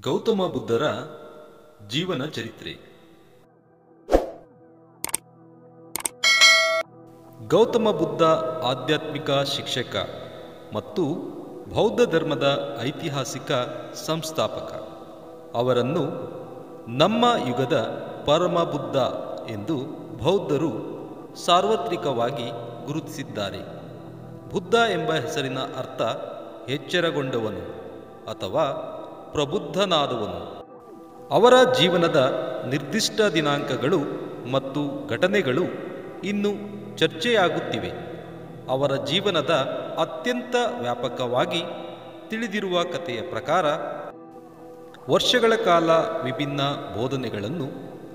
ಗೌತಮ ಬುದ್ಧರ ಜೀವನ ಚರಿತ್ರೆ. ಗೌತಮ ಬುದ್ಧ ಆಧ್ಯಾತ್ಮಿಕ ಶಿಕ್ಷಕ ಮತ್ತು ಬೌದ್ಧ ಧರ್ಮದ ಐತಿಹಾಸಿಕ ಸಂಸ್ಥಾಪಕ. ಅವರನ್ನು ನಮ್ಮ ಯುಗದ ಪರಮ ಬುದ್ಧ ಎಂದು ಬೌದ್ಧರು ಸಾರ್ವತ್ರಿಕವಾಗಿ ಗುರುತಿಸಿದ್ದಾರೆ. ಬುದ್ಧ ಎಂಬ ಹೆಸರಿನ ಅರ್ಥ ಎಚ್ಚರಗೊಂಡವನು ಅಥವಾ ಪ್ರಬುದ್ಧನಾದವನು. ಅವರ ಜೀವನದ ನಿರ್ದಿಷ್ಟ ದಿನಾಂಕಗಳು ಮತ್ತು ಘಟನೆಗಳು ಇನ್ನು ಚರ್ಚೆಯಾಗುತ್ತಿವೆ. ಅವರ ಜೀವನದ ಅತ್ಯಂತ ವ್ಯಾಪಕವಾಗಿ ತಿಳಿದಿರುವ ಕಥೆಯ ಪ್ರಕಾರ, ವರ್ಷಗಳ ಕಾಲ ವಿಭಿನ್ನ ಬೋಧನೆಗಳನ್ನು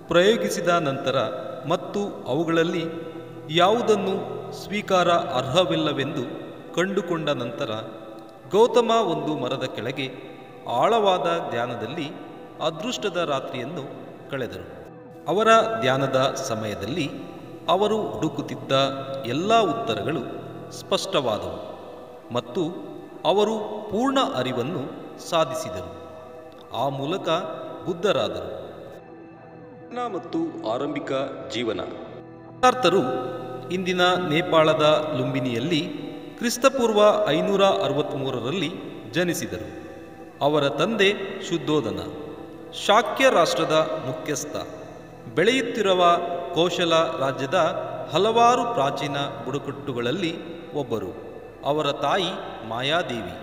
ಪ್ರಯೋಗಿಸಿದ ನಂತರ ಮತ್ತು ಅವುಗಳಲ್ಲಿ ಯಾವುದನ್ನು ಸ್ವೀಕಾರ ಅರ್ಹವಿಲ್ಲವೆಂದು ಕಂಡುಕೊಂಡ ನಂತರ, ಗೌತಮ ಒಂದು ಮರದ ಕೆಳಗೆ ಆಳವಾದ ಧ್ಯಾನದಲ್ಲಿ ಅದೃಷ್ಟದ ರಾತ್ರಿಯನ್ನು ಕಳೆದರು. ಅವರ ಧ್ಯಾನದ ಸಮಯದಲ್ಲಿ ಅವರು ಹುಡುಕುತ್ತಿದ್ದ ಎಲ್ಲ ಉತ್ತರಗಳು ಸ್ಪಷ್ಟವಾದವು ಮತ್ತು ಅವರು ಪೂರ್ಣ ಅರಿವನ್ನು ಸಾಧಿಸಿದರು. ಆ ಮೂಲಕ ಬುದ್ಧರಾದರು. ಮತ್ತು ಆರಂಭಿಕ ಜೀವನ. ಸಿದ್ಧಾರ್ಥರು ಇಂದಿನ ನೇಪಾಳದ ಲುಂಬಿನಿಯಲ್ಲಿ ಕ್ರಿಸ್ತಪೂರ್ವ ಐನೂರ ಅರವತ್ತ್ಮೂರರಲ್ಲಿ ಜನಿಸಿದರು. ಅವರ ತಂದೆ ಶುದ್ಧೋಧನ ಶಾಕ್ಯ ರಾಷ್ಟ್ರದ ಮುಖ್ಯಸ್ಥ, ಬೆಳೆಯುತ್ತಿರುವ ಕೋಶಲ ರಾಜ್ಯದ ಹಲವಾರು ಪ್ರಾಚೀನ ಬುಡಕಟ್ಟುಗಳಲ್ಲಿ ಒಬ್ಬರು, ಅವರ ತಾಯಿ ಮಾಯಾದೇವಿ.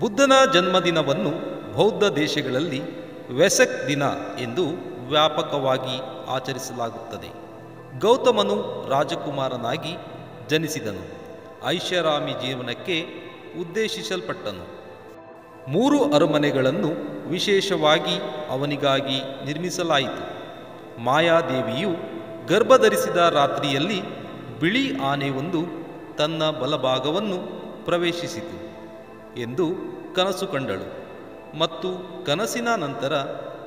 ಬುದ್ಧನ ಜನ್ಮದಿನವನ್ನು ಬೌದ್ಧ ದೇಶಗಳಲ್ಲಿ ವೆಸಕ್ ದಿನ ಎಂದು ವ್ಯಾಪಕವಾಗಿ ಆಚರಿಸಲಾಗುತ್ತದೆ. ಗೌತಮನು ರಾಜಕುಮಾರನಾಗಿ ಜನಿಸಿದನು, ಐಷಾರಾಮಿ ಜೀವನಕ್ಕೆ ಉದ್ದೇಶಿಸಲ್ಪಟ್ಟನು. ಮೂರು ಅರಮನೆಗಳನ್ನು ವಿಶೇಷವಾಗಿ ಅವನಿಗಾಗಿ ನಿರ್ಮಿಸಲಾಯಿತು. ಮಾಯಾದೇವಿಯು ಗರ್ಭಧರಿಸಿದ ರಾತ್ರಿಯಲ್ಲಿ ಬಿಳಿ ಆನೆ ಒಂದು ತನ್ನ ಬಲಭಾಗವನ್ನು ಪ್ರವೇಶಿಸಿತು ಎಂದು ಕನಸು ಕಂಡಳು ಮತ್ತು ಕನಸಿನ ನಂತರ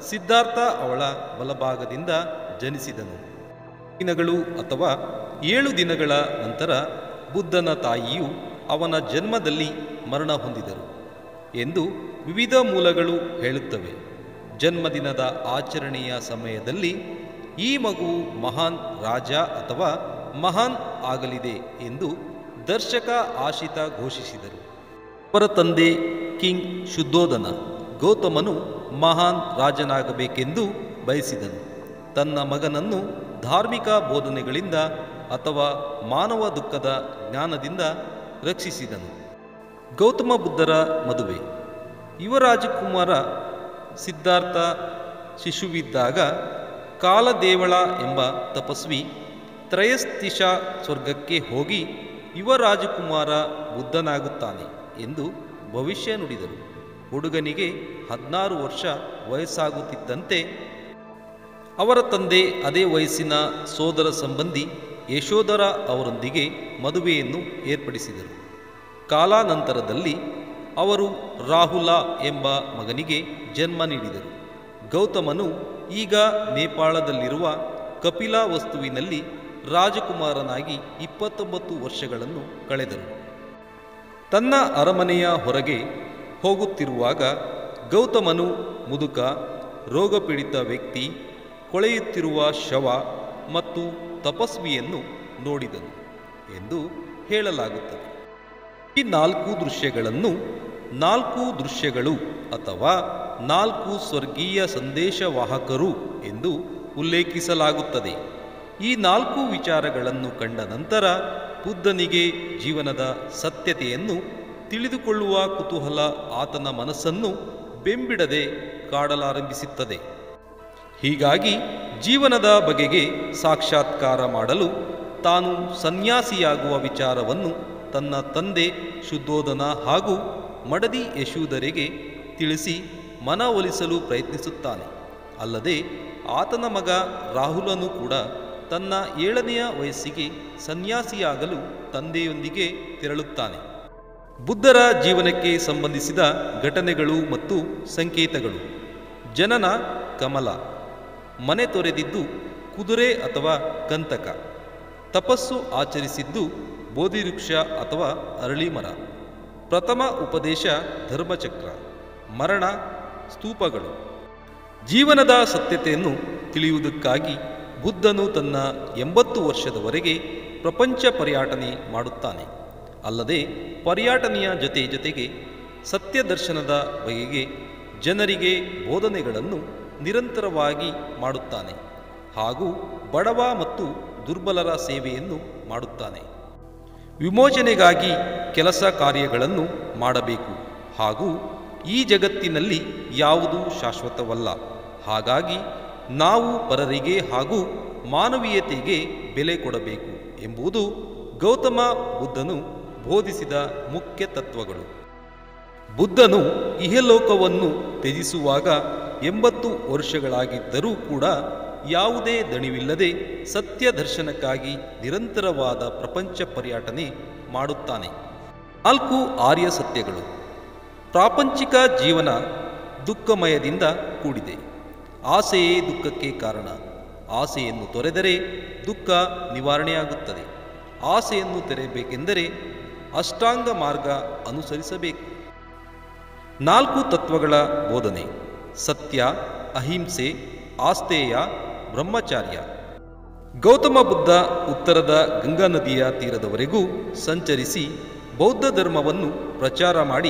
ಸಿದ್ಧಾರ್ಥ ಅವಳ ಬಲಭಾಗದಿಂದ ಜನಿಸಿದನು. ದಿನಗಳು ಅಥವಾ ಏಳು ದಿನಗಳ ನಂತರ ಬುದ್ಧನ ತಾಯಿಯು ಅವನ ಜನ್ಮದಲ್ಲಿ ಮರಣ ಹೊಂದಿದರು. ಎಂದು ವಿವಿಧ ಮೂಲಗಳು ಹೇಳುತ್ತವೆ. ಜನ್ಮದಿನದ ಆಚರಣೆಯ ಸಮಯದಲ್ಲಿ ಈ ಮಗು ಮಹಾನ್ ರಾಜ ಅಥವಾ ಮಹಾನ್ ಆಗಲಿದೆ ಎಂದು ದರ್ಶಕ ಆಶಿತ ಘೋಷಿಸಿದರು. ಅವರ ತಂದೆ ಕಿಂಗ್ ಶುದ್ಧೋಧನ ಗೌತಮನು ಮಹಾನ್ ರಾಜನಾಗಬೇಕೆಂದು ಬಯಸಿದನು. ತನ್ನ ಮಗನನ್ನು ಧಾರ್ಮಿಕ ಬೋಧನೆಗಳಿಂದ ಅಥವಾ ಮಾನವ ದುಃಖದ ಜ್ಞಾನದಿಂದ ರಕ್ಷಿಸಿದನು. ಗೌತಮ ಬುದ್ಧರ ಮದುವೆ. ಯುವರಾಜಕುಮಾರ ಸಿದ್ಧಾರ್ಥ ಶಿಶುವಿದ್ದಾಗ ಕಾಲದೇವಳ ಎಂಬ ತಪಸ್ವಿ ತ್ರಯಸ್ತಿಷ ಸ್ವರ್ಗಕ್ಕೆ ಹೋಗಿ ಯುವರಾಜಕುಮಾರ ಬುದ್ಧನಾಗುತ್ತಾನೆ ಎಂದು ಭವಿಷ್ಯ ನುಡಿದರು. ಹುಡುಗನಿಗೆ ಹದಿನಾರು ವರ್ಷ ವಯಸ್ಸಾಗುತ್ತಿದ್ದಂತೆ ಅವರ ತಂದೆ ಅದೇ ವಯಸ್ಸಿನ ಸೋದರ ಸಂಬಂಧಿ ಯಶೋಧರ ಅವರೊಂದಿಗೆ ಮದುವೆಯನ್ನು ಏರ್ಪಡಿಸಿದರು. ಕಾಲಾನಂತರದಲ್ಲಿ ಅವರು ರಾಹುಲ ಎಂಬ ಮಗನಿಗೆ ಜನ್ಮ ನೀಡಿದರು. ಗೌತಮನು ಈಗ ನೇಪಾಳದಲ್ಲಿರುವ ಕಪಿಲಾ ವಸ್ತುವಿನಲ್ಲಿ ರಾಜಕುಮಾರನಾಗಿ ಇಪ್ಪತ್ತೊಂಬತ್ತು ವರ್ಷಗಳನ್ನು ಕಳೆದರು. ತನ್ನ ಅರಮನೆಯ ಹೊರಗೆ ಹೋಗುತ್ತಿರುವಾಗ ಗೌತಮನು ಮುದುಕ, ರೋಗಪೀಡಿತ ವ್ಯಕ್ತಿ, ಕೊಳೆಯುತ್ತಿರುವ ಶವ ಮತ್ತು ತಪಸ್ವಿಯನ್ನು ನೋಡಿದನು ಎಂದು ಹೇಳಲಾಗುತ್ತದೆ. ಈ ನಾಲ್ಕು ದೃಶ್ಯಗಳನ್ನು ನಾಲ್ಕು ದೃಶ್ಯಗಳು ಅಥವಾ ನಾಲ್ಕು ಸ್ವರ್ಗೀಯ ಸಂದೇಶವಾಹಕರು ಎಂದು ಉಲ್ಲೇಖಿಸಲಾಗುತ್ತದೆ. ಈ ನಾಲ್ಕು ವಿಚಾರಗಳನ್ನು ಕಂಡ ನಂತರ ಬುದ್ಧನಿಗೆ ಜೀವನದ ಸತ್ಯತೆಯನ್ನು ತಿಳಿದುಕೊಳ್ಳುವ ಕುತೂಹಲ ಆತನ ಮನಸ್ಸನ್ನು ಬೆಂಬಿಡದೆ ಕಾಡಲಾರಂಭಿಸುತ್ತದೆ. ಹೀಗಾಗಿ ಜೀವನದ ಬಗೆಗೆ ಸಾಕ್ಷಾತ್ಕಾರ ಮಾಡಲು ತಾನು ಸನ್ಯಾಸಿಯಾಗುವ ವಿಚಾರವನ್ನು ತನ್ನ ತಂದೆ ಶುದ್ಧೋಧನ ಹಾಗೂ ಮಡದಿ ಯಶೂಧರಿಗೆ ತಿಳಿಸಿ ಮನವೊಲಿಸಲು ಪ್ರಯತ್ನಿಸುತ್ತಾನೆ. ಅಲ್ಲದೆ ಆತನ ಮಗ ರಾಹುಲನು ಕೂಡ ತನ್ನ ಏಳನೆಯ ವಯಸ್ಸಿಗೆ ಸನ್ಯಾಸಿಯಾಗಲು ತಂದೆಯೊಂದಿಗೆ ತೆರಳುತ್ತಾನೆ. ಬುದ್ಧರ ಜೀವನಕ್ಕೆ ಸಂಬಂಧಿಸಿದ ಘಟನೆಗಳು ಮತ್ತು ಸಂಕೇತಗಳು. ಜನನ ಕಮಲ. ಮನೆ ತೊರೆದಿದ್ದು ಕುದುರೆ ಅಥವಾ ಕಂತಕ ತಪಸ್ಸು ಆಚರಿಸಿದ್ದು ಬೋಧಿವೃಕ್ಷ ಅಥವಾ ಅರಳಿ ಮರ ಪ್ರಥಮ ಉಪದೇಶ ಧರ್ಮಚಕ್ರ. ಮರಣ ಸ್ತೂಪಗಳು. ಜೀವನದ ಸತ್ಯತೆಯನ್ನು ತಿಳಿಯುವುದಕ್ಕಾಗಿ ಬುದ್ಧನು ತನ್ನ ಎಂಬತ್ತು ವರ್ಷದವರೆಗೆ ಪ್ರಪಂಚ ಪರ್ಯಾಟನೆ ಮಾಡುತ್ತಾನೆ. ಅಲ್ಲದೆ ಪರ್ಯಾಟನೆಯ ಜೊತೆ ಜೊತೆಗೆ ಸತ್ಯ ದರ್ಶನದ ಬಗೆಗೆ ಜನರಿಗೆ ಬೋಧನೆಗಳನ್ನು ನಿರಂತರವಾಗಿ ಮಾಡುತ್ತಾನೆ. ಹಾಗೂ ಬಡವ ಮತ್ತು ದುರ್ಬಲರ ಸೇವೆಯನ್ನು ಮಾಡುತ್ತಾನೆ. ವಿಮೋಚನೆಗಾಗಿ ಕೆಲಸ ಕಾರ್ಯಗಳನ್ನು ಮಾಡಬೇಕು. ಹಾಗೂ ಈ ಜಗತ್ತಿನಲ್ಲಿ ಯಾವುದೂ ಶಾಶ್ವತವಲ್ಲ. ಹಾಗಾಗಿ ನಾವು ಪರರಿಗೆ ಹಾಗೂ ಮಾನವೀಯತೆಗೆ ಬೆಲೆ ಕೊಡಬೇಕು ಎಂಬುದು ಗೌತಮ ಬುದ್ಧನು ಬೋಧಿಸಿದ ಮುಖ್ಯ ತತ್ವಗಳು. ಬುದ್ಧನು ಇಹಲೋಕವನ್ನು ತ್ಯಜಿಸುವಾಗ ಎಂಬತ್ತು ವರ್ಷಗಳಾಗಿದ್ದರೂ ಕೂಡ ಯಾವುದೇ ದಣಿವಿಲ್ಲದೆ ಸತ್ಯ ದರ್ಶನಕ್ಕಾಗಿ ನಿರಂತರವಾದ ಪ್ರಪಂಚ ಪರ್ಯಟನೆ ಮಾಡುತ್ತಾನೆ. ನಾಲ್ಕು ಆರ್ಯ ಸತ್ಯಗಳು. ಪ್ರಾಪಂಚಿಕ ಜೀವನ ದುಃಖಮಯದಿಂದ ಕೂಡಿದೆ. ಆಸೆಯೇ ದುಃಖಕ್ಕೆ ಕಾರಣ. ಆಸೆಯನ್ನು ತೊರೆದರೆ ದುಃಖ ನಿವಾರಣೆಯಾಗುತ್ತದೆ. ಆಸೆಯನ್ನು ತೆರೆಯಬೇಕೆಂದರೆ ಅಷ್ಟಾಂಗ ಮಾರ್ಗ ಅನುಸರಿಸಬೇಕು. ನಾಲ್ಕು ತತ್ವಗಳ ಬೋಧನೆ. ಸತ್ಯ, ಅಹಿಂಸೆ ಆಸ್ತೇಯ ಬ್ರಹ್ಮಚಾರ್ಯ. ಗೌತಮ ಬುದ್ಧ ಉತ್ತರದ ಗಂಗಾ ನದಿಯ ತೀರದವರೆಗೂ ಸಂಚರಿಸಿ ಬೌದ್ಧ ಧರ್ಮವನ್ನು ಪ್ರಚಾರ ಮಾಡಿ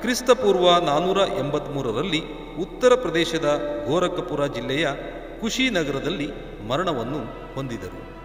ಕ್ರಿಸ್ತಪೂರ್ವ ನಾನ್ನೂರ ಎಂಬತ್ತ್ಮೂರರಲ್ಲಿ ಉತ್ತರ ಪ್ರದೇಶದ ಗೋರಖಪುರ ಜಿಲ್ಲೆಯ ಕುಶಿನಗರದಲ್ಲಿ ಮರಣವನ್ನು ಹೊಂದಿದರು.